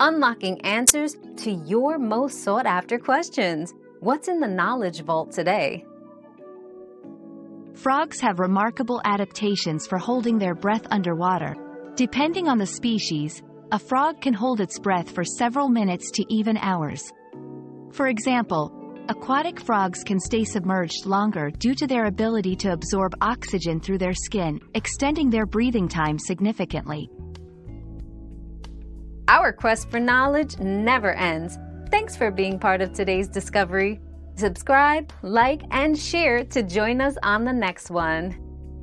unlocking answers to your most sought after questions. What's in the Knowledge Vault today? Frogs have remarkable adaptations for holding their breath underwater. Depending on the species, a frog can hold its breath for several minutes to even hours. For example, aquatic frogs can stay submerged longer due to their ability to absorb oxygen through their skin, extending their breathing time significantly. Our quest for knowledge never ends. Thanks for being part of today's discovery. Subscribe, like, and share to join us on the next one.